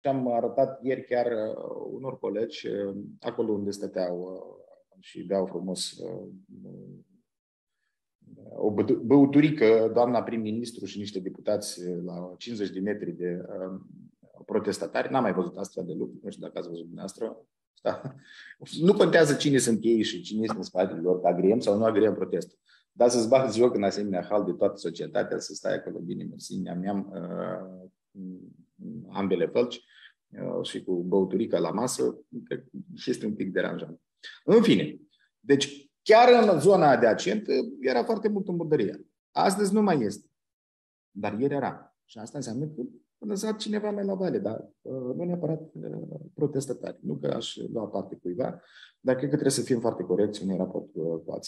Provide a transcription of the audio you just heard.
și am arătat ieri chiar unor colegi acolo unde stăteau și beau frumos o băuturică, doamna prim-ministru și niște deputați la 50 de metri de protestatari. N-am mai văzut asta de lucru, nu știu dacă ați văzut dumneavoastră. Da. Nu contează cine sunt ei și cine este în spatele lor, că agriem sau nu agriem protestul. Dar să-ți bați joc în asemenea hal de toată societatea, să stai acolo bine, mersi, ne-am, ne-am uh, ambele fălci uh, și cu băuturica la masă, cred că este un pic deranjant. În fine, deci chiar în zona adiacentă era foarte mult îmburdărie. Astăzi nu mai este. Dar ieri era. Și asta înseamnă că lăsat cineva mai la vale, dar uh, nu neapărat uh, protestatari. Nu că aș lua parte cuiva, dar cred că trebuie să fim foarte corecți în raport cu alții.